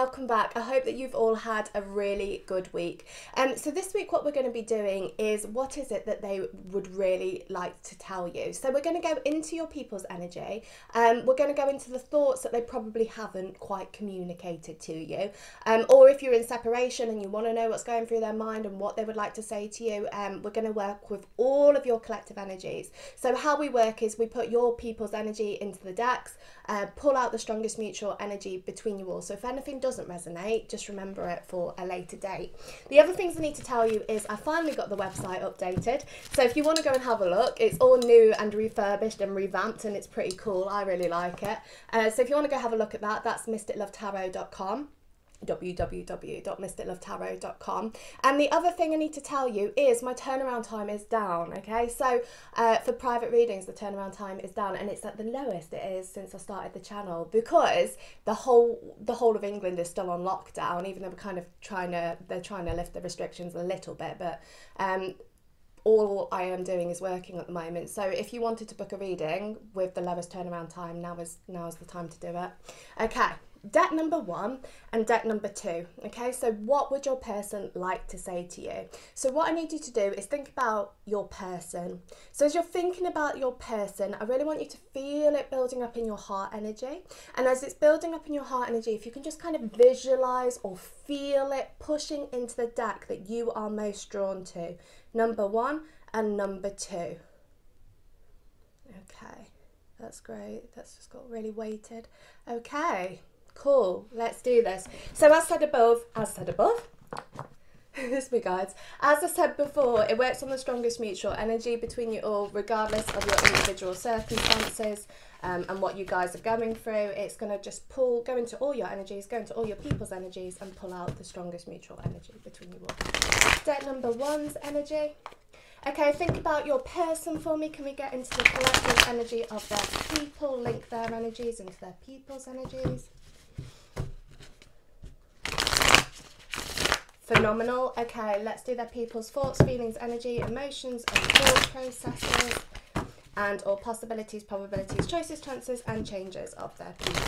welcome back. I hope that you've all had a really good week. Um, so this week, what we're going to be doing is what is it that they would really like to tell you. So we're going to go into your people's energy. Um, we're going to go into the thoughts that they probably haven't quite communicated to you, um, or if you're in separation and you want to know what's going through their mind and what they would like to say to you. Um, we're going to work with all of your collective energies. So how we work is we put your people's energy into the decks, uh, pull out the strongest mutual energy between you all. So if anything doesn't resonate, just remember it for a later date. The other things I need to tell you is I finally got the website updated. So if you want to go and have a look, it's all new and refurbished and revamped and it's pretty cool. I really like it. Uh, so if you want to go have a look at that, that's mysticlovetarot.com www.mysticlovetarot.com. And the other thing I need to tell you is my turnaround time is down. Okay, so uh, for private readings, the turnaround time is down, and it's at the lowest it is since I started the channel because the whole the whole of England is still on lockdown. Even though we're kind of trying to they're trying to lift the restrictions a little bit, but um, all I am doing is working at the moment. So if you wanted to book a reading with the lowest turnaround time, now is now is the time to do it. Okay deck number one and deck number two. Okay, so what would your person like to say to you? So, what I need you to do is think about your person. So, as you're thinking about your person, I really want you to feel it building up in your heart energy. And as it's building up in your heart energy, if you can just kind of visualize or feel it pushing into the deck that you are most drawn to, number one and number two. Okay, that's great. That's just got really weighted. Okay. Cool, let's do this. So as said above, as said above, this me guides. As I said before, it works on the strongest mutual energy between you all, regardless of your individual circumstances um, and what you guys are going through. It's going to just pull, go into all your energies, go into all your people's energies, and pull out the strongest mutual energy between you all. Deck number one's energy. Okay, think about your person for me. Can we get into the collective energy of their people, link their energies into their people's energies? Phenomenal. Okay, let's do their people's thoughts, feelings, energy, emotions, and thought processes, and all possibilities, probabilities, choices, chances, and changes of their people.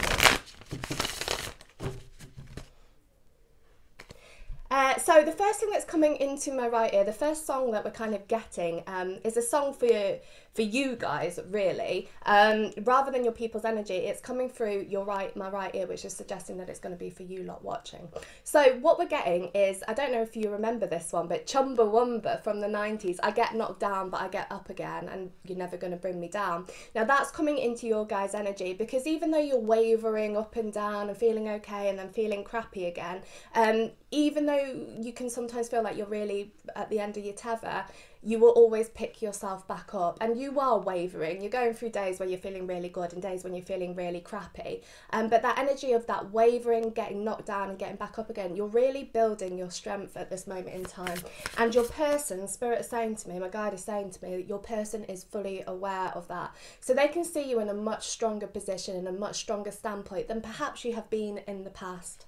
Uh, so the first thing that's coming into my right ear, the first song that we're kind of getting, um, is a song for you, for you guys, really. Um, rather than your people's energy, it's coming through your right, my right ear, which is suggesting that it's going to be for you lot watching. So what we're getting is, I don't know if you remember this one, but Chumbawamba from the 90s. I get knocked down, but I get up again, and you're never going to bring me down. Now that's coming into your guys' energy because even though you're wavering up and down and feeling okay and then feeling crappy again, um, even though you can sometimes feel like you're really at the end of your tether, you will always pick yourself back up and you are wavering. You're going through days where you're feeling really good and days when you're feeling really crappy. Um, but that energy of that wavering, getting knocked down and getting back up again, you're really building your strength at this moment in time. And your person, Spirit is saying to me, my guide is saying to me, that your person is fully aware of that. So they can see you in a much stronger position, in a much stronger standpoint than perhaps you have been in the past.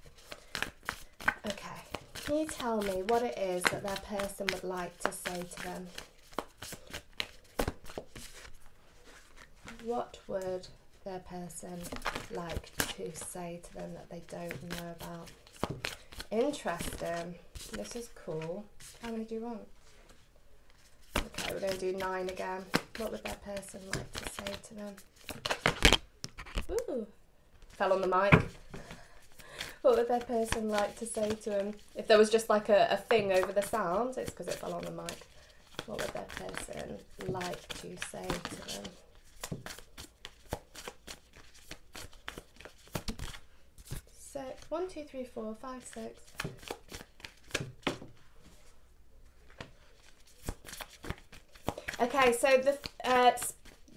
Okay. Can you tell me what it is that their person would like to say to them? What would their person like to say to them that they don't know about? Interesting. This is cool. How many do you want? Okay, we're going to do nine again. What would their person like to say to them? Ooh, fell on the mic what would that person like to say to him? If there was just like a, a thing over the sound, it's because it fell on the mic. What would that person like to say to them? Six. One, two, three, four, five, six. Okay, so the uh,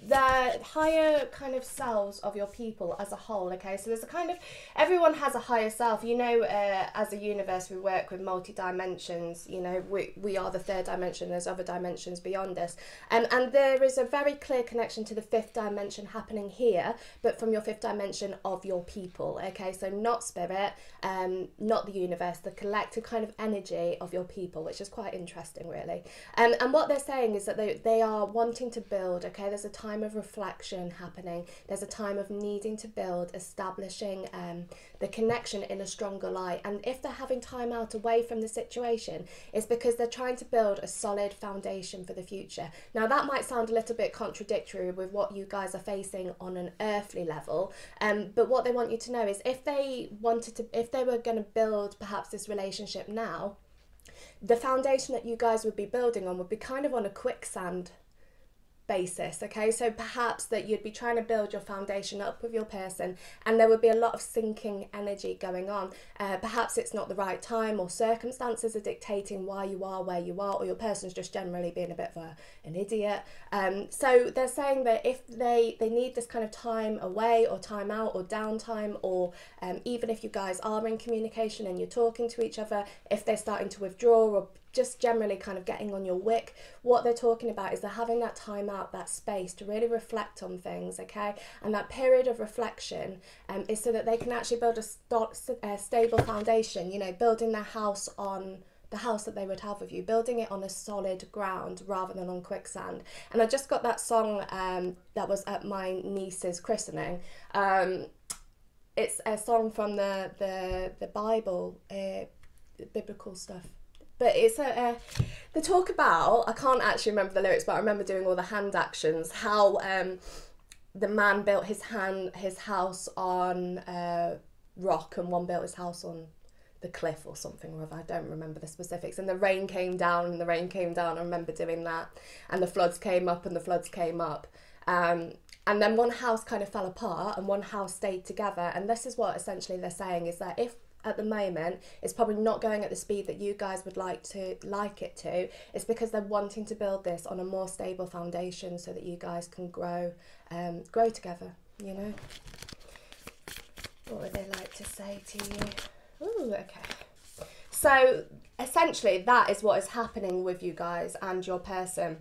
the higher kind of selves of your people as a whole okay? So there's a kind of everyone has a higher self. You know uh, as a universe we work with multi dimensions you know we, we are the third dimension. There's other dimensions beyond us um, and there is a very clear connection to the fifth dimension happening here but from your fifth dimension of your people okay? So not spirit um, not the universe the collective kind of energy of your people which is quite interesting really. Um, and what they're saying is that they, they are wanting to build okay? There's a time time of reflection happening. There's a time of needing to build, establishing um, the connection in a stronger light. And if they're having time out away from the situation, it's because they're trying to build a solid foundation for the future. Now, that might sound a little bit contradictory with what you guys are facing on an earthly level, um, but what they want you to know is if they wanted to, if they were going to build perhaps this relationship now, the foundation that you guys would be building on would be kind of on a quicksand basis okay? So perhaps that you'd be trying to build your foundation up with your person and there would be a lot of sinking energy going on. Uh, perhaps it's not the right time or circumstances are dictating why you are where you are or your person's just generally being a bit of a, an idiot. Um, so they're saying that if they they need this kind of time away or time out or downtime or um, even if you guys are in communication and you're talking to each other if they're starting to withdraw or just generally kind of getting on your wick. What they're talking about is they're having that time out, that space to really reflect on things, okay? And that period of reflection um, is so that they can actually build a, st- a stable foundation, you know, building their house on the house that they would have with you, building it on a solid ground rather than on quicksand. And I just got that song um, that was at my niece's christening. Um, it's a song from the the the Bible, uh, biblical stuff but it's a, a they talk about I can't actually remember the lyrics, but I remember doing all the hand actions. How um, the man built his hand his house on uh, rock, and one built his house on the cliff or something or. I don't remember the specifics. And the rain came down, and the rain came down. I remember doing that, and the floods came up, and the floods came up. Um, and then one house kind of fell apart, and one house stayed together. And this is what essentially they're saying is that if at the moment it's probably not going at the speed that you guys would like to like it to. It's because they're wanting to build this on a more stable foundation so that you guys can grow um, grow together you know? What would they like to say to you? Ooh, okay. So essentially that is what is happening with you guys and your person.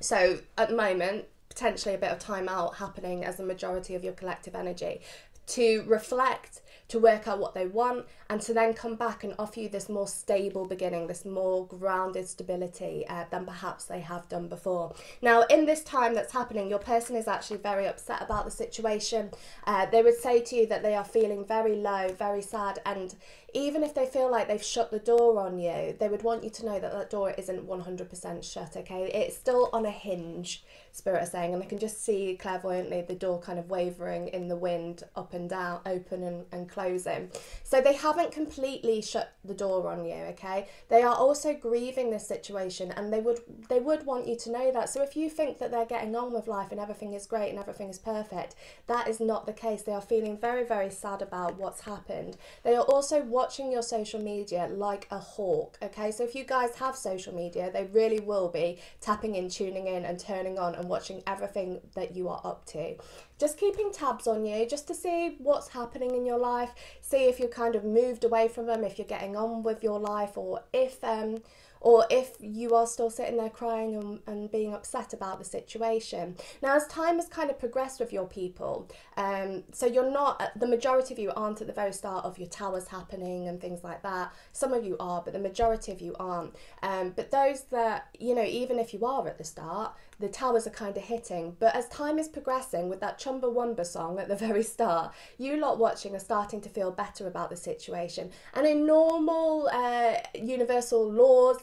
So at the moment potentially a bit of time out happening as the majority of your collective energy to reflect to work out what they want and to then come back and offer you this more stable beginning, this more grounded stability uh, than perhaps they have done before. Now, in this time that's happening, your person is actually very upset about the situation. Uh, they would say to you that they are feeling very low, very sad, and even if they feel like they've shut the door on you, they would want you to know that that door isn't 100% shut, okay? It's still on a hinge, Spirit is saying, and I can just see clairvoyantly the door kind of wavering in the wind up and down, open and, and closing. So they haven't completely shut the door on you, okay? They are also grieving this situation and they would they would want you to know that. So if you think that they're getting on with life and everything is great and everything is perfect, that is not the case. They are feeling very, very sad about what's happened. They are also watching your social media like a hawk, okay? So if you guys have social media, they really will be tapping in, tuning in, and turning on and watching everything that you are up to just keeping tabs on you just to see what's happening in your life see if you're kind of moved away from them if you're getting on with your life or if um or if you are still sitting there crying and, and being upset about the situation. Now, as time has kind of progressed with your people, um, so you're not, the majority of you aren't at the very start of your towers happening and things like that. Some of you are, but the majority of you aren't. Um, but those that, you know, even if you are at the start, the towers are kind of hitting. But as time is progressing with that Chumbawamba song at the very start, you lot watching are starting to feel better about the situation. And in normal uh, universal laws,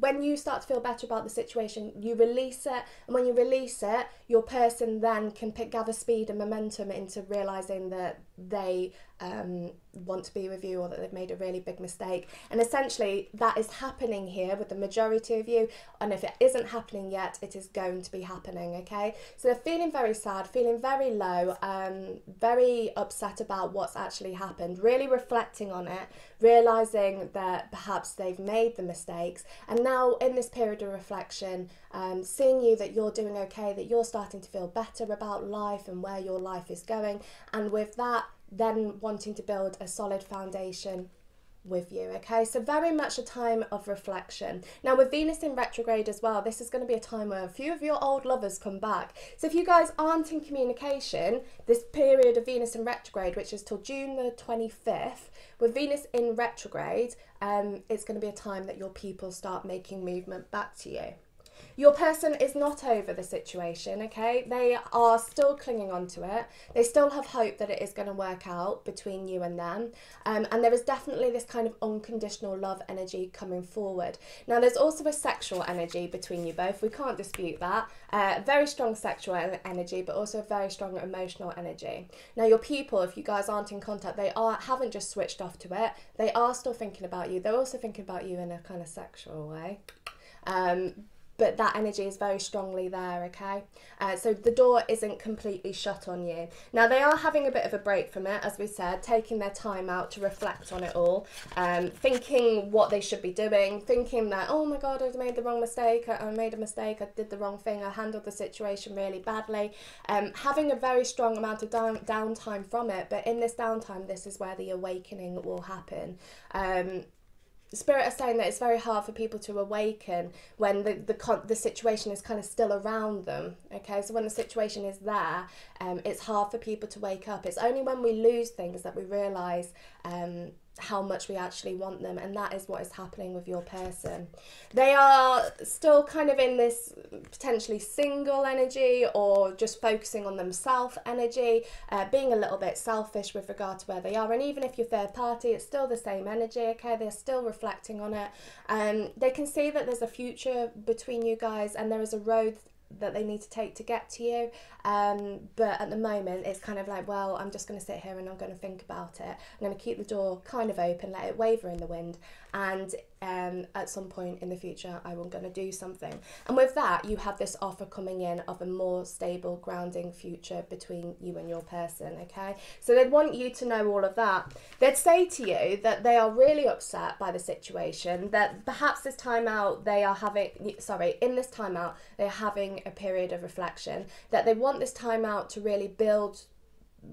when you start to feel better about the situation, you release it, and when you release it, your person then can pick, gather speed and momentum into realizing that they um, want to be with you or that they've made a really big mistake. And essentially, that is happening here with the majority of you. And if it isn't happening yet, it is going to be happening, okay? So they're feeling very sad, feeling very low, um, very upset about what's actually happened, really reflecting on it, realizing that perhaps they've made the mistakes. And now, in this period of reflection, um, seeing you that you're doing okay, that you're starting to feel better about life and where your life is going. And with that, then wanting to build a solid foundation with you. Okay, so very much a time of reflection. Now, with Venus in retrograde as well, this is going to be a time where a few of your old lovers come back. So, if you guys aren't in communication, this period of Venus in retrograde, which is till June the 25th, with Venus in retrograde, um, it's going to be a time that your people start making movement back to you. Your person is not over the situation, okay? They are still clinging on to it. They still have hope that it is going to work out between you and them. Um, and there is definitely this kind of unconditional love energy coming forward. Now, there's also a sexual energy between you both. We can't dispute that. Uh, very strong sexual energy, but also very strong emotional energy. Now, your people, if you guys aren't in contact, they are haven't just switched off to it. They are still thinking about you. They're also thinking about you in a kind of sexual way. Um, but that energy is very strongly there, okay? Uh, so the door isn't completely shut on you. Now, they are having a bit of a break from it, as we said, taking their time out to reflect on it all, um, thinking what they should be doing, thinking that, oh my God, I've made the wrong mistake, I, made a mistake, I did the wrong thing, I handled the situation really badly, um, having a very strong amount of down, downtime from it. But in this downtime, this is where the awakening will happen. Um, spirit is saying that it's very hard for people to awaken when the the con- the situation is kind of still around them okay? So when the situation is there um, it's hard for people to wake up. It's only when we lose things that we realize um, how much we actually want them and that is what is happening with your person. They are still kind of in this potentially single energy or just focusing on themselves energy uh, being a little bit selfish with regard to where they are. And even if you're third party it's still the same energy okay? They're still reflecting on it. Um, they can see that there's a future between you guys and there is a road that they need to take to get to you. Um, but at the moment, it's kind of like, well, I'm just going to sit here and I'm going to think about it. I'm going to keep the door kind of open, let it waver in the wind, and um, at some point in the future, I'm going to do something. And with that, you have this offer coming in of a more stable, grounding future between you and your person, okay? So they'd want you to know all of that. They'd say to you that they are really upset by the situation, that perhaps this time out they are having, sorry, in this time out, they're having a period of reflection, that they want this time out to really build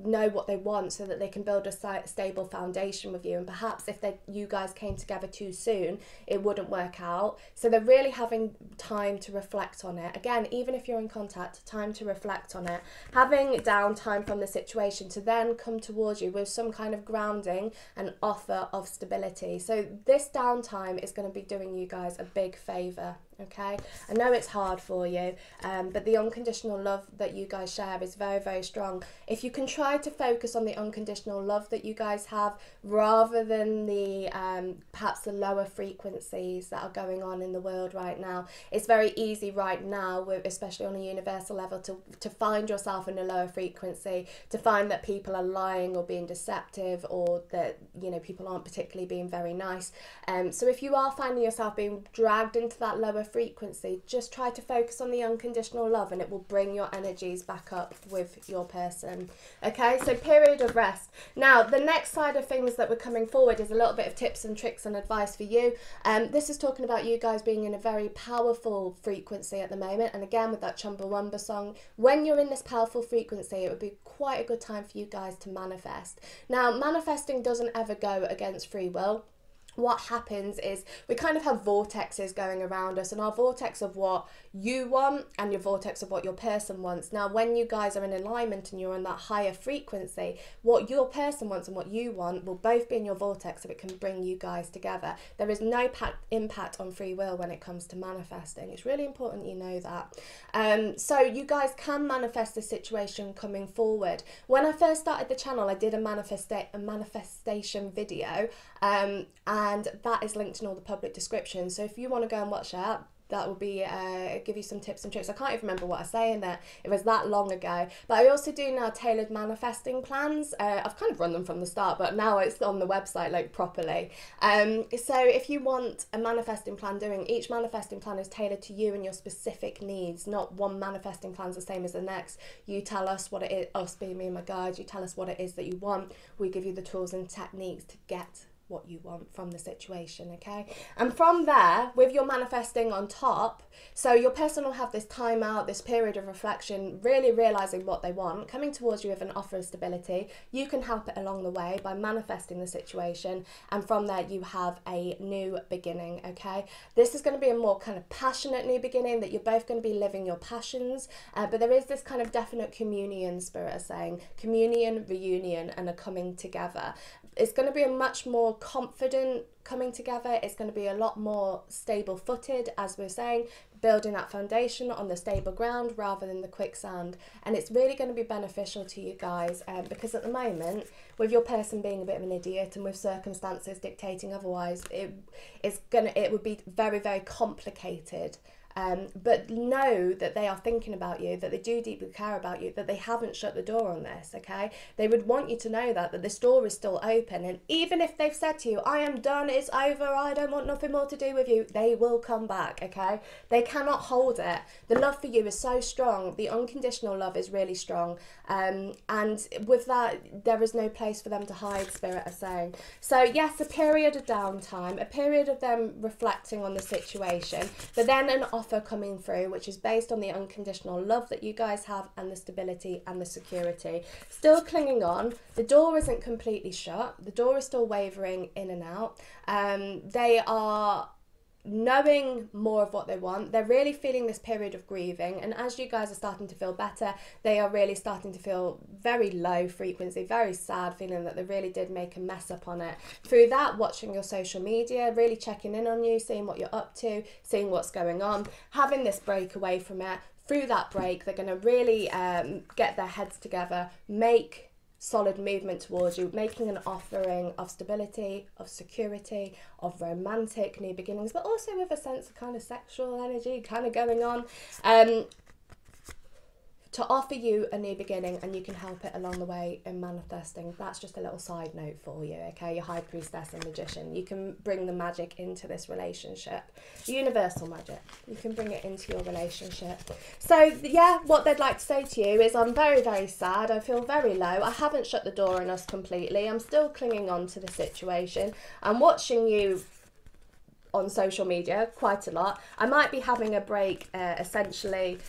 know what they want so that they can build a stable foundation with you. And perhaps if they you guys came together too soon it wouldn't work out. So they're really having time to reflect on it. Again even if you're in contact time to reflect on it. Having downtime from the situation to then come towards you with some kind of grounding and offer of stability. So this downtime is going to be doing you guys a big favor okay? I know it's hard for you um, but the unconditional love that you guys share is very very strong. If you can try to focus on the unconditional love that you guys have rather than the um, perhaps the lower frequencies that are going on in the world right now it's very easy right now especially on a universal level to, to find yourself in a lower frequency to find that people are lying or being deceptive or that you know people aren't particularly being very nice. Um, so if you are finding yourself being dragged into that lower frequency, just try to focus on the unconditional love and it will bring your energies back up with your person. Okay, so period of rest. Now, the next side of things that we're coming forward is a little bit of tips and tricks and advice for you. Um, this is talking about you guys being in a very powerful frequency at the moment. And again, with that Chumbawamba song, when you're in this powerful frequency, it would be quite a good time for you guys to manifest. Now, manifesting doesn't ever go against free will what happens is we kind of have vortexes going around us and our vortex of what you want and your vortex of what your person wants. Now when you guys are in alignment and you're on that higher frequency what your person wants and what you want will both be in your vortex so it can bring you guys together. There is no impact on free will when it comes to manifesting. It's really important you know that. Um, so you guys can manifest the situation coming forward. When i first started the channel i did a, manifesta- a manifestation video um, and that is linked in all the public descriptions. So if you want to go and watch that, that will be uh, give you some tips and tricks. I can't even remember what I say in there. It was that long ago. But I also do now tailored manifesting plans. Uh, I've kind of run them from the start, but now it's on the website like properly. Um, so if you want a manifesting plan doing, each manifesting plan is tailored to you and your specific needs. Not one manifesting plan is the same as the next. You tell us what it is. Us being me and my guide. You tell us what it is that you want. We give you the tools and techniques to get what you want from the situation, okay? And from there, with your manifesting on top, so your person will have this time out, this period of reflection, really realizing what they want, coming towards you with an offer of stability. You can help it along the way by manifesting the situation, and from there, you have a new beginning, okay? This is going to be a more kind of passionate new beginning that you're both going to be living your passions, uh, but there is this kind of definite communion spirit saying communion, reunion, and a coming together. It's going to be a much more confident coming together. It's going to be a lot more stable footed, as we're saying, building that foundation on the stable ground rather than the quicksand. And it's really going to be beneficial to you guys um, because at the moment, with your person being a bit of an idiot and with circumstances dictating otherwise, it, it's gonna it would be very very complicated um, but know that they are thinking about you, that they do deeply care about you, that they haven't shut the door on this, okay? They would want you to know that, that this door is still open. And even if they've said to you, I am done, it's over, I don't want nothing more to do with you, they will come back, okay? They cannot hold it. The love for you is so strong. The unconditional love is really strong. Um, and with that, there is no place for them to hide, Spirit are saying. So, yes, a period of downtime, a period of them reflecting on the situation, but then an offer coming through, which is based on the unconditional love that you guys have and the stability and the security. Still clinging on. The door isn't completely shut. The door is still wavering in and out. Um, they are knowing more of what they want. They're really feeling this period of grieving. And as you guys are starting to feel better, they are really starting to feel very low frequency, very sad, feeling that they really did make a mess up on it. Through that, watching your social media, really checking in on you, seeing what you're up to, seeing what's going on, having this break away from it. Through that break, they're going to really um, get their heads together, make solid movement towards you, making an offering of stability, of security, of romantic new beginnings, but also with a sense of kind of sexual energy kind of going on. Um, to offer you a new beginning and you can help it along the way in manifesting. That's just a little side note for you, okay? Your high priestess and magician. You can bring the magic into this relationship. Universal magic. You can bring it into your relationship. So, yeah, what they'd like to say to you is I'm very, very sad. I feel very low. I haven't shut the door on us completely. I'm still clinging on to the situation. I'm watching you on social media quite a lot. I might be having a break uh, essentially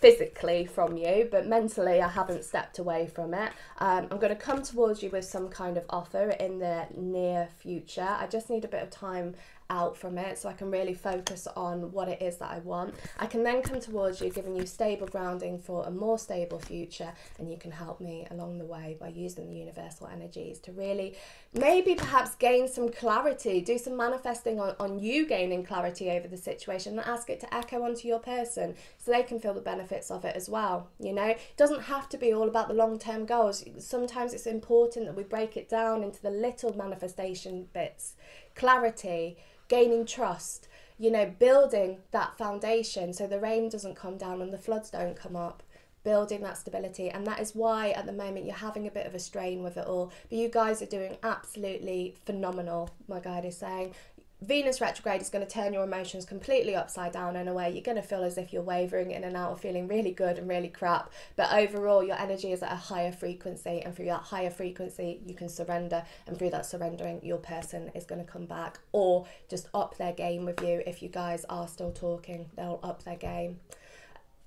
physically from you, but mentally I haven't stepped away from it. Um, I'm going to come towards you with some kind of offer in the near future. I just need a bit of time out from it so I can really focus on what it is that I want. I can then come towards you, giving you stable grounding for a more stable future, and you can help me along the way by using the universal energies to really maybe perhaps gain some clarity, do some manifesting on, on you gaining clarity over the situation, and ask it to echo onto your person so they can feel the benefits of it as well. You know, it doesn't have to be all about the long term goals. Sometimes it's important that we break it down into the little manifestation bits, clarity gaining trust, you know, building that foundation so the rain doesn't come down and the floods don't come up. Building that stability, and that is why at the moment you're having a bit of a strain with it all. But you guys are doing absolutely phenomenal, my guide is saying. Venus retrograde is going to turn your emotions completely upside down in a way. You're going to feel as if you're wavering in and out of feeling really good and really crap. But overall, your energy is at a higher frequency, and through that higher frequency, you can surrender. And through that surrendering, your person is going to come back or just up their game with you. If you guys are still talking, they'll up their game.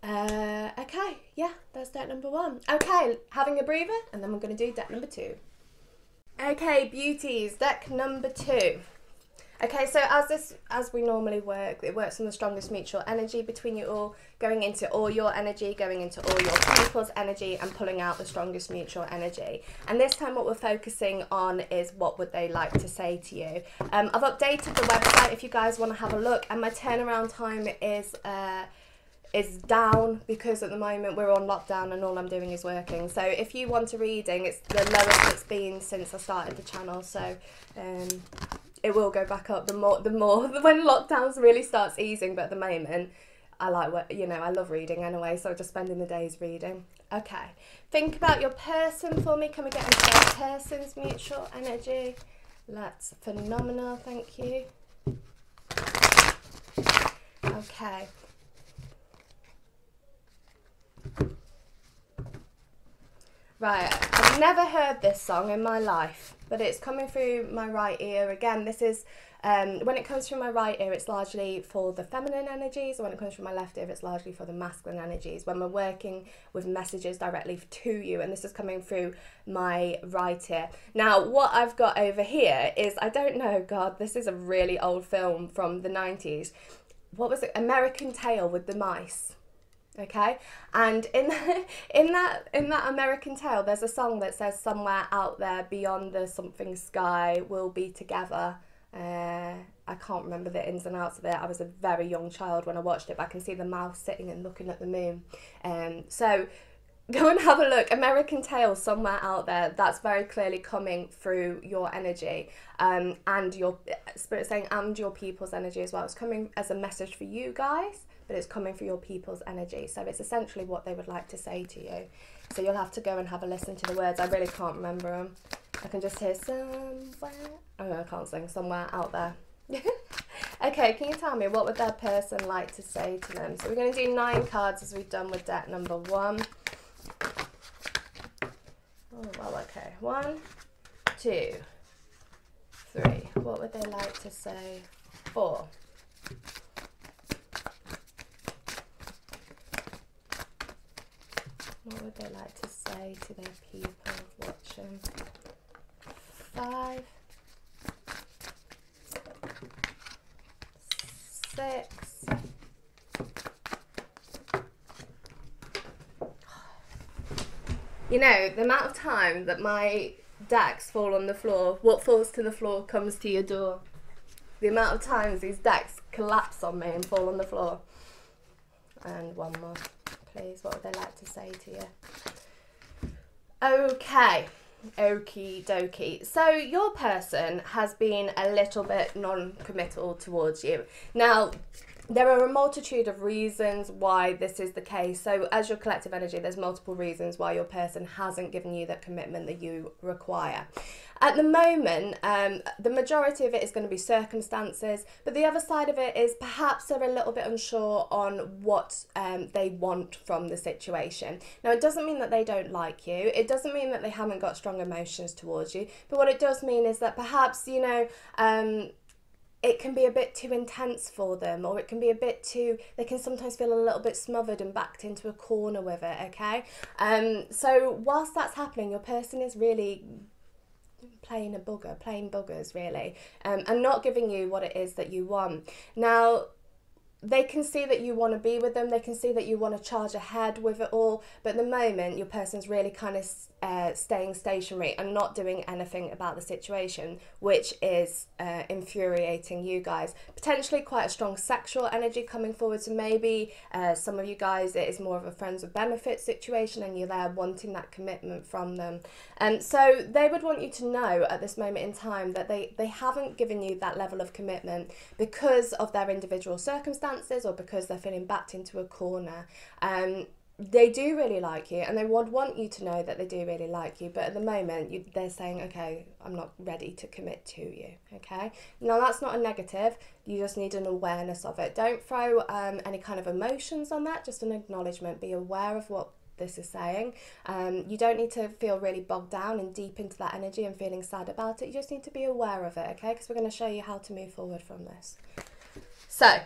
Uh, okay, yeah, that's deck number one. Okay, having a breather, and then we're going to do deck number two. Okay, beauties, deck number two. Okay, so as this as we normally work, it works on the strongest mutual energy between you all, going into all your energy, going into all your people's energy, and pulling out the strongest mutual energy. And this time, what we're focusing on is what would they like to say to you. Um, I've updated the website if you guys want to have a look, and my turnaround time is. Uh, is down because at the moment we're on lockdown and all I'm doing is working. So if you want a reading, it's the lowest it's been since I started the channel. So um, it will go back up the more the more when lockdowns really starts easing but at the moment I like what you know I love reading anyway so just spending the days reading. Okay think about your person for me. Can we get into person's mutual energy? That's phenomenal thank you. Okay Right, I've never heard this song in my life, but it's coming through my right ear again. This is um, when it comes from my right ear, it's largely for the feminine energies, when it comes from my left ear, it's largely for the masculine energies. When we're working with messages directly to you, and this is coming through my right ear. Now, what I've got over here is I don't know, God, this is a really old film from the 90s. What was it? American Tail with the mice. Okay and in in that in that american tail there's a song that says somewhere out there beyond the something sky we'll be together uh, I can't remember the ins and outs of it. I was a very young child when I watched it, but I can see the mouse sitting and looking at the moon. Um, so go and have a look. American Tail somewhere out there. That's very clearly coming through your energy um, and your spirit saying and your people's energy as well. It's coming as a message for you guys, but it's coming for your people's energy. So it's essentially what they would like to say to you. So you'll have to go and have a listen to the words. I really can't remember them. I can just hear somewhere. Oh I can't sing. Somewhere out there. okay, can you tell me what would that person like to say to them? So we're going to do nine cards as we've done with deck number one. Oh, well, okay. One, two, three. What would they like to say? Four. What would they like to say to their people watching? Five. Six. You know, the amount of time that my decks fall on the floor, what falls to the floor comes to your door. The amount of times these decks collapse on me and fall on the floor. And one more, please. What would they like to say to you? Okay. Okie dokie. So your person has been a little bit non-committal towards you. Now, there are a multitude of reasons why this is the case. So, as your collective energy, there's multiple reasons why your person hasn't given you the commitment that you require. At the moment, um, the majority of it is going to be circumstances, but the other side of it is perhaps they're a little bit unsure on what um, they want from the situation. Now, it doesn't mean that they don't like you, it doesn't mean that they haven't got strong emotions towards you, but what it does mean is that perhaps, you know, um, it can be a bit too intense for them or it can be a bit too they can sometimes feel a little bit smothered and backed into a corner with it okay um so whilst that's happening your person is really playing a bugger playing buggers really um, and not giving you what it is that you want. Now they can see that you want to be with them they can see that you want to charge ahead with it all but at the moment your person's really kind of uh, staying stationary and not doing anything about the situation, which is uh, infuriating you guys. Potentially quite a strong sexual energy coming forward. So maybe uh, some of you guys, it is more of a friends with benefits situation and you're there wanting that commitment from them. And so they would want you to know at this moment in time that they, they haven't given you that level of commitment because of their individual circumstances or because they're feeling backed into a corner. Um, they do really like you and they would want you to know that they do really like you but at the moment you, they're saying okay i'm not ready to commit to you okay? Now that's not a negative you just need an awareness of it. Don't throw um, any kind of emotions on that just an acknowledgement. Be aware of what this is saying. Um, you don't need to feel really bogged down and deep into that energy and feeling sad about it. You just need to be aware of it okay? Because we're going to show you how to move forward from this. So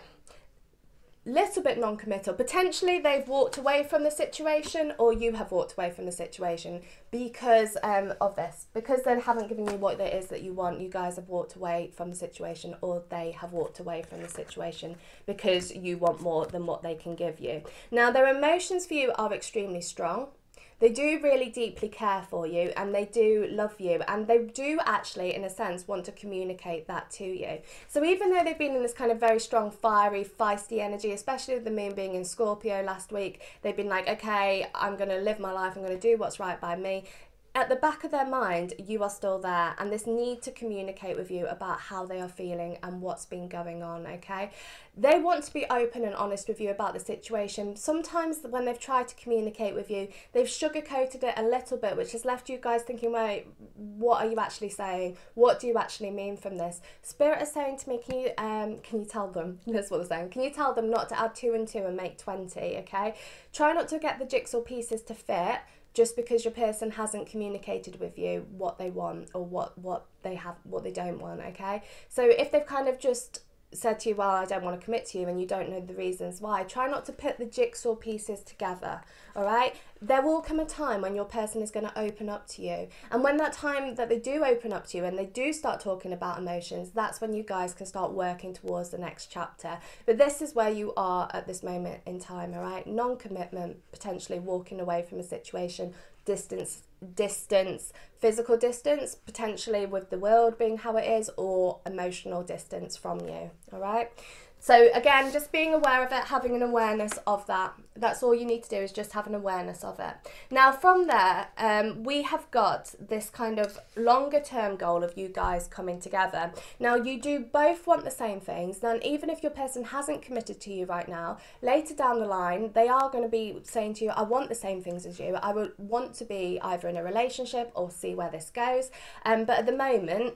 little bit non-committal. Potentially they've walked away from the situation or you have walked away from the situation because um, of this. Because they haven't given you what it is that you want you guys have walked away from the situation or they have walked away from the situation because you want more than what they can give you. Now their emotions for you are extremely strong they do really deeply care for you and they do love you and they do actually, in a sense, want to communicate that to you. So even though they've been in this kind of very strong, fiery, feisty energy, especially with the moon being in Scorpio last week, they've been like, okay, I'm going to live my life, I'm going to do what's right by me at the back of their mind, you are still there, and this need to communicate with you about how they are feeling and what's been going on. Okay, they want to be open and honest with you about the situation. Sometimes, when they've tried to communicate with you, they've sugarcoated it a little bit, which has left you guys thinking, wait, what are you actually saying? What do you actually mean from this? Spirit is saying to me, can you um, can you tell them? That's what they're saying. Can you tell them not to add two and two and make twenty? Okay, try not to get the jigsaw pieces to fit just because your person hasn't communicated with you what they want or what what they have what they don't want okay? So if they've kind of just said to you well i don't want to commit to you and you don't know the reasons why try not to put the jigsaw pieces together all right there will come a time when your person is going to open up to you. And when that time that they do open up to you and they do start talking about emotions, that's when you guys can start working towards the next chapter. But this is where you are at this moment in time, all right? Non commitment, potentially walking away from a situation, distance distance physical distance potentially with the world being how it is or emotional distance from you all right so again, just being aware of it, having an awareness of that. That's all you need to do is just have an awareness of it. Now from there, um, we have got this kind of longer term goal of you guys coming together. Now you do both want the same things. Then even if your person hasn't committed to you right now, later down the line, they are going to be saying to you, I want the same things as you. I would want to be either in a relationship or see where this goes. Um, but at the moment,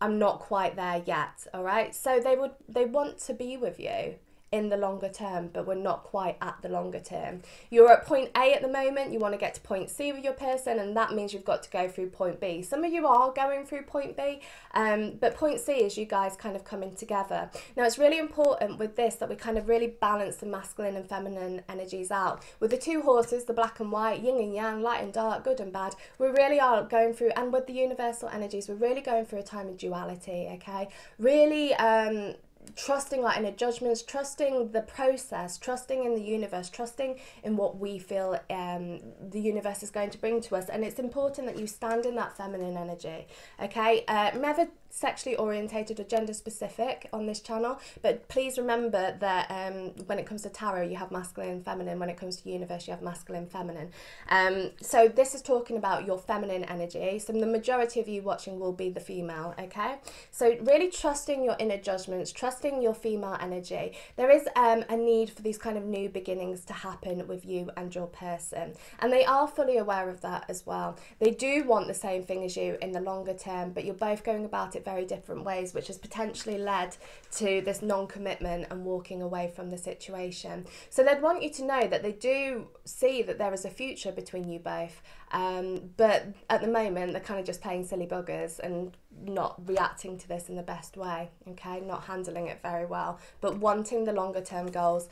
I'm not quite there yet, all right? So they would they want to be with you in the longer term, but we're not quite at the longer term. You're at point A at the moment, you want to get to point C with your person, and that means you've got to go through point B. Some of you are going through point B, um, but point C is you guys kind of coming together. Now, it's really important with this that we kind of really balance the masculine and feminine energies out. With the two horses, the black and white, yin and yang, light and dark, good and bad, we really are going through, and with the universal energies, we're really going through a time of duality, okay? Really, um, trusting like in the judgments trusting the process trusting in the universe trusting in what we feel um, the universe is going to bring to us. And it's important that you stand in that feminine energy okay? Uh, never sexually orientated or gender specific on this channel but please remember that um, when it comes to tarot you have masculine and feminine. When it comes to universe you have masculine and feminine. Um, so this is talking about your feminine energy. So the majority of you watching will be the female okay? So really trusting your inner judgments trusting your female energy. There is um, a need for these kind of new beginnings to happen with you and your person. And they are fully aware of that as well. They do want the same thing as you in the longer term but you're both going about it it very different ways, which has potentially led to this non commitment and walking away from the situation. So they'd want you to know that they do see that there is a future between you both, um, but at the moment they're kind of just playing silly buggers and not reacting to this in the best way, okay, not handling it very well, but wanting the longer term goals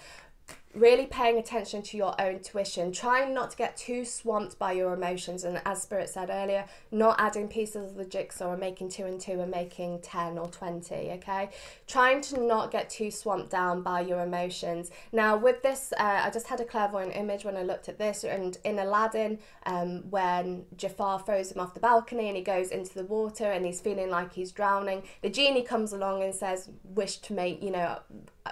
really paying attention to your own tuition, trying not to get too swamped by your emotions, and as Spirit said earlier, not adding pieces of the jigsaw and making two and two and making 10 or 20, okay? Trying to not get too swamped down by your emotions. Now, with this, uh, I just had a clairvoyant image when I looked at this, and in Aladdin, um, when Jafar throws him off the balcony and he goes into the water and he's feeling like he's drowning, the genie comes along and says, Wish to make, you know,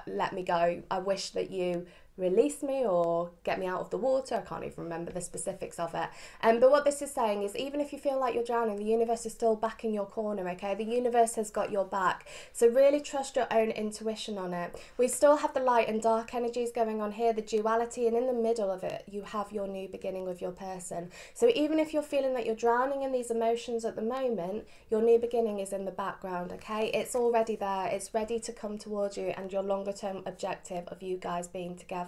let me go. I wish that you release me or get me out of the water. I can't even remember the specifics of it. Um, but what this is saying is even if you feel like you're drowning, the universe is still back in your corner, okay? The universe has got your back. So really trust your own intuition on it. We still have the light and dark energies going on here, the duality, and in the middle of it, you have your new beginning with your person. So even if you're feeling that you're drowning in these emotions at the moment, your new beginning is in the background, okay? It's already there. It's ready to come towards you and your longer term objective of you guys being together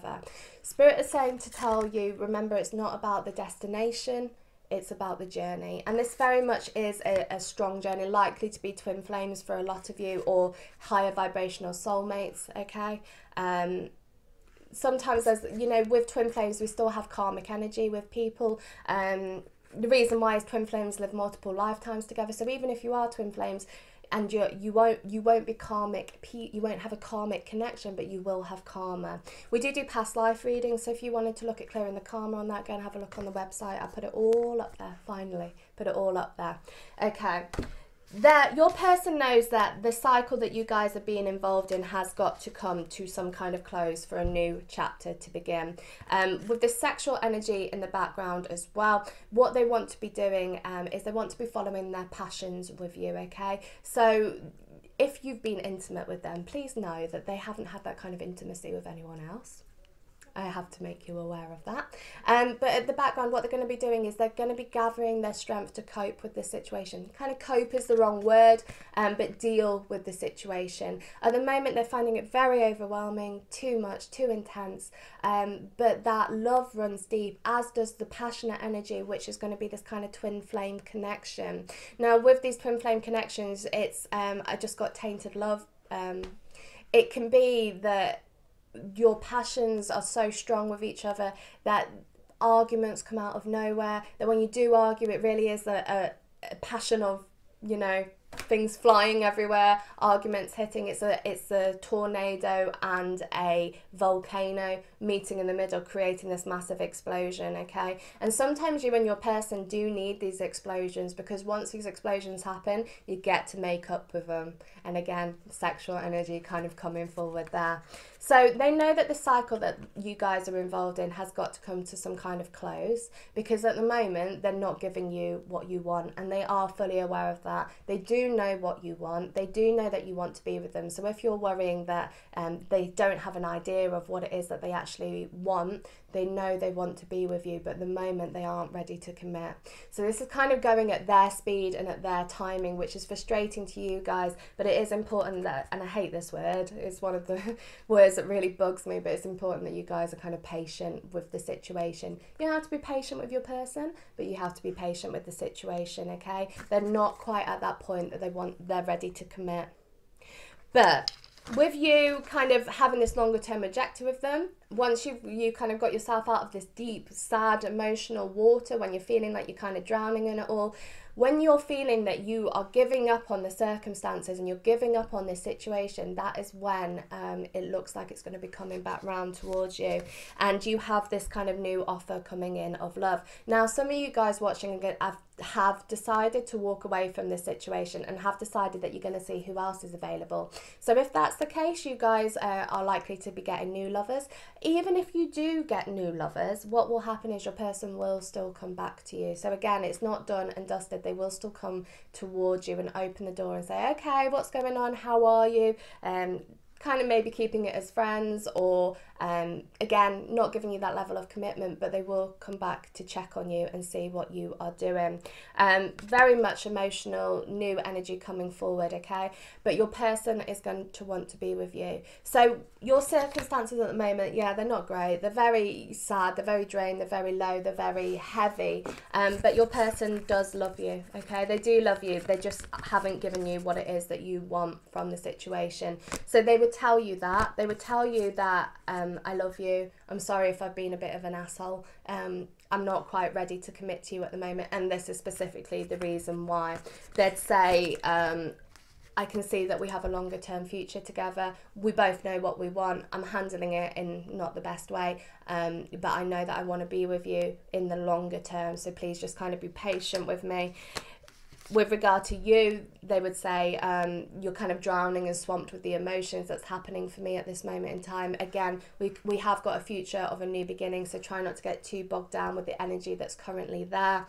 Spirit is saying to tell you remember, it's not about the destination, it's about the journey. And this very much is a, a strong journey, likely to be twin flames for a lot of you or higher vibrational soulmates, okay? Um, sometimes there's you know with twin flames we still have karmic energy with people um the reason why is twin flames live multiple lifetimes together so even if you are twin flames and you you won't you won't be karmic you won't have a karmic connection but you will have karma. We do do past life readings so if you wanted to look at clearing the karma on that go and have a look on the website. I put it all up there finally. Put it all up there. Okay that your person knows that the cycle that you guys are being involved in has got to come to some kind of close for a new chapter to begin. Um, with the sexual energy in the background as well, what they want to be doing um, is they want to be following their passions with you, okay? So if you've been intimate with them, please know that they haven't had that kind of intimacy with anyone else. I have to make you aware of that. Um, but at the background, what they're going to be doing is they're going to be gathering their strength to cope with this situation. Kind of cope is the wrong word, um, but deal with the situation. At the moment, they're finding it very overwhelming, too much, too intense. Um, but that love runs deep, as does the passionate energy, which is going to be this kind of twin flame connection. Now, with these twin flame connections, it's um, I just got tainted love. Um, it can be that your passions are so strong with each other that arguments come out of nowhere. That when you do argue, it really is a, a, a passion of, you know, things flying everywhere, arguments hitting. It's a it's a tornado and a volcano meeting in the middle, creating this massive explosion. Okay, and sometimes you and your person do need these explosions because once these explosions happen, you get to make up with them. And again, sexual energy kind of coming forward there. So they know that the cycle that you guys are involved in has got to come to some kind of close because at the moment they're not giving you what you want and they are fully aware of that. They do know what you want, they do know that you want to be with them. So if you're worrying that um, they don't have an idea of what it is that they actually want, they know they want to be with you, but the moment they aren't ready to commit. So this is kind of going at their speed and at their timing, which is frustrating to you guys. But it is important that, and I hate this word, it's one of the words that really bugs me, but it's important that you guys are kind of patient with the situation. You don't have to be patient with your person, but you have to be patient with the situation, okay? They're not quite at that point that they want, they're ready to commit. But with you kind of having this longer term objective with them, once you've you kind of got yourself out of this deep, sad, emotional water, when you're feeling like you're kind of drowning in it all, when you're feeling that you are giving up on the circumstances and you're giving up on this situation, that is when um, it looks like it's going to be coming back round towards you. And you have this kind of new offer coming in of love. Now, some of you guys watching have, have decided to walk away from this situation and have decided that you're going to see who else is available. So, if that's the case, you guys uh, are likely to be getting new lovers. Even if you do get new lovers, what will happen is your person will still come back to you. So, again, it's not done and dusted they will still come towards you and open the door and say, okay, what's going on? How are you? Um, kind of maybe keeping it as friends or um, again not giving you that level of commitment but they will come back to check on you and see what you are doing. Um, very much emotional new energy coming forward okay? But your person is going to want to be with you. So your circumstances at the moment yeah they're not great. They're very sad they're very drained they're very low they're very heavy. Um, but your person does love you okay? They do love you. They just haven't given you what it is that you want from the situation. So they would tell you that they would tell you that um, I love you. I'm sorry if I've been a bit of an asshole. Um, I'm not quite ready to commit to you at the moment, and this is specifically the reason why. They'd say, um, I can see that we have a longer term future together. We both know what we want. I'm handling it in not the best way, um, but I know that I want to be with you in the longer term. So please just kind of be patient with me with regard to you, they would say um, you're kind of drowning and swamped with the emotions that's happening for me at this moment in time. Again, we, we have got a future of a new beginning, so try not to get too bogged down with the energy that's currently there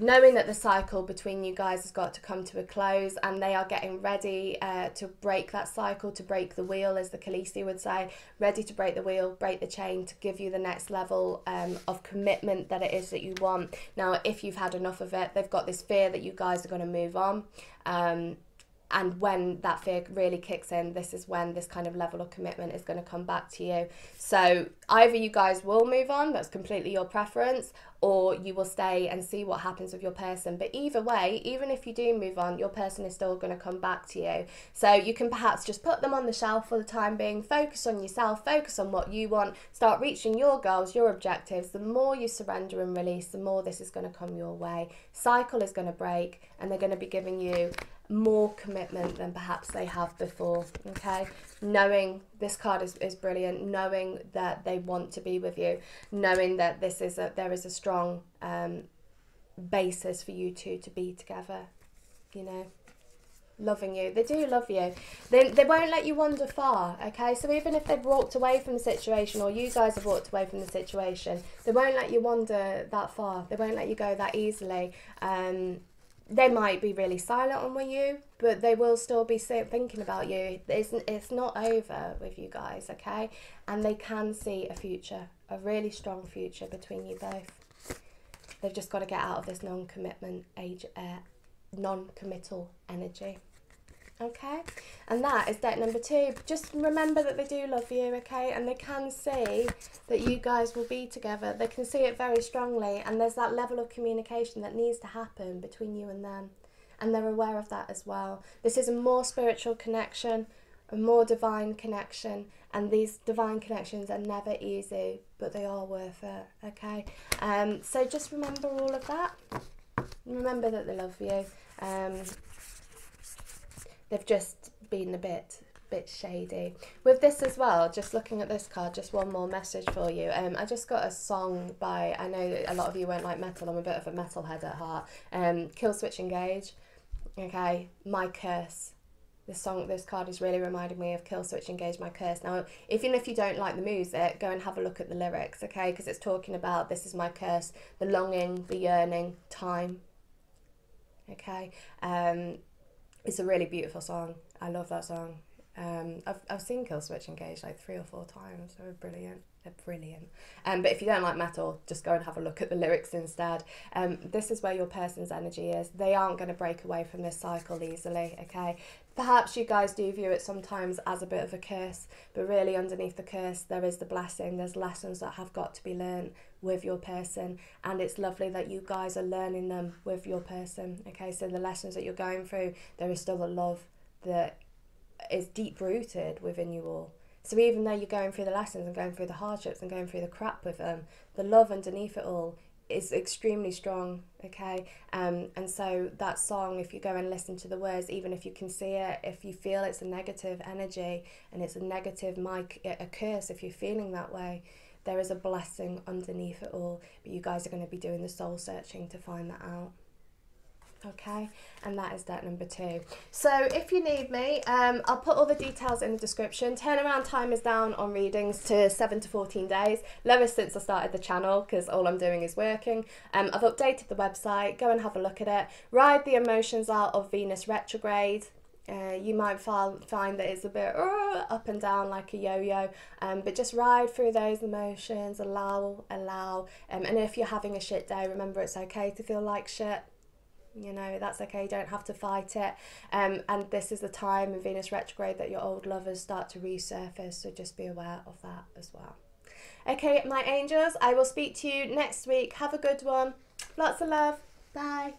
knowing that the cycle between you guys has got to come to a close and they are getting ready uh, to break that cycle, to break the wheel, as the Khaleesi would say, ready to break the wheel, break the chain, to give you the next level um, of commitment that it is that you want. Now, if you've had enough of it, they've got this fear that you guys are going to move on. Um, and when that fear really kicks in this is when this kind of level of commitment is going to come back to you so either you guys will move on that's completely your preference or you will stay and see what happens with your person. But either way even if you do move on your person is still going to come back to you. So you can perhaps just put them on the shelf for the time being focus on yourself focus on what you want start reaching your goals your objectives. The more you surrender and release the more this is going to come your way. Cycle is going to break and they're going to be giving you more commitment than perhaps they have before. Okay, knowing this card is, is brilliant, knowing that they want to be with you, knowing that this is a there is a strong um, basis for you two to be together. You know, loving you. They do love you. They, they won't let you wander far, okay? So even if they've walked away from the situation or you guys have walked away from the situation, they won't let you wander that far. They won't let you go that easily. Um, they might be really silent on you, but they will still be thinking about you. It's, it's not over with you guys, okay? And they can see a future, a really strong future between you both. They've just got to get out of this non-commitment age, uh, non-committal energy. Okay, and that is deck number two. Just remember that they do love you, okay, and they can see that you guys will be together. They can see it very strongly, and there's that level of communication that needs to happen between you and them, and they're aware of that as well. This is a more spiritual connection, a more divine connection. And these divine connections are never easy, but they are worth it, okay? Um, so just remember all of that. Remember that they love you. Um, they've just been a bit bit shady. With this as well, just looking at this card, just one more message for you. Um, I just got a song by, I know a lot of you won't like metal, I'm a bit of a metalhead at heart. Um, Killswitch Engage, okay, My Curse. This song, this card is really reminding me of Killswitch Engage My Curse. Now, even if you don't like the music, go and have a look at the lyrics, okay? Because it's talking about this is my curse, the longing, the yearning, time. Okay, um, it's a really beautiful song. I love that song. Um, I've, I've seen Killswitch Engage like three or four times. They're brilliant. They're brilliant. Um, but if you don't like metal, just go and have a look at the lyrics instead. Um, this is where your person's energy is. They aren't going to break away from this cycle easily, okay? Perhaps you guys do view it sometimes as a bit of a curse, but really underneath the curse, there is the blessing. There's lessons that have got to be learned with your person, and it's lovely that you guys are learning them with your person, okay? So the lessons that you're going through, there is still a love that is deep rooted within you all. So even though you're going through the lessons and going through the hardships and going through the crap with them, the love underneath it all is extremely strong. Okay, um, and so that song, if you go and listen to the words, even if you can see it, if you feel it's a negative energy and it's a negative mic, a curse, if you're feeling that way, there is a blessing underneath it all. But you guys are going to be doing the soul searching to find that out. Okay and that is debt number two. So if you need me um, i'll put all the details in the description. Turnaround time is down on readings to 7 to 14 days lowest since i started the channel because all i'm doing is working. Um, i've updated the website go and have a look at it. Ride the emotions out of venus retrograde uh, you might find that it's a bit uh, up and down like a yo-yo um, but just ride through those emotions allow allow um, and if you're having a shit day remember it's okay to feel like shit. You know that's okay you don't have to fight it. Um, and this is the time in venus retrograde that your old lovers start to resurface so just be aware of that as well. Okay my angels i will speak to you next week. Have a good one. Lots of love. Bye